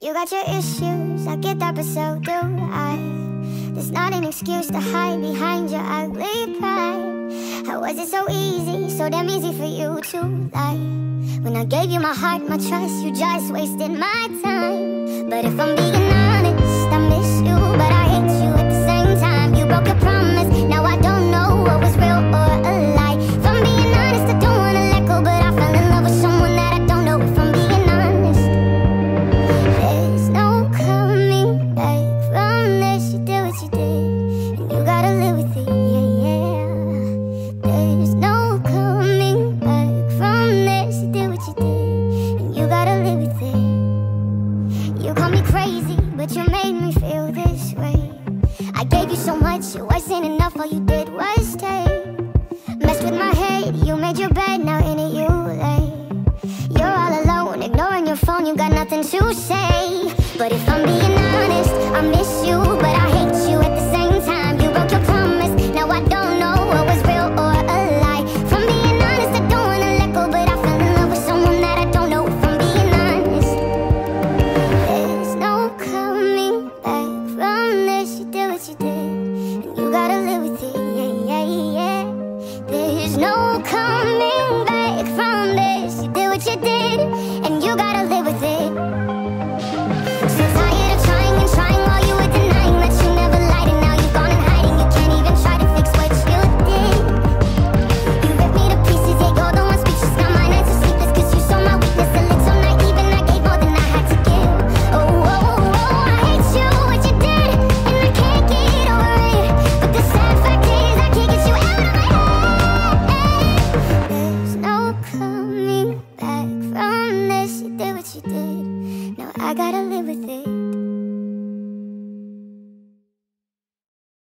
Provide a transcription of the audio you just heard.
You got your issues, I get that, but so do I. There's not an excuse to hide behind your ugly pride. How was it so easy, so damn easy for you to lie? When I gave you my heart, my trust, you just wasted my time. But if I'm being made me feel this way. I gave you so much, it wasn't enough All you did was take Messed with my head, you made your bed Now in it you lay. You're all alone, ignoring your phone You got nothing to say. But if I'm being you did, and you gotta live with it. Yeah, yeah, yeah. There's no coming back from this. You did what you did. you did. Now I gotta live with it.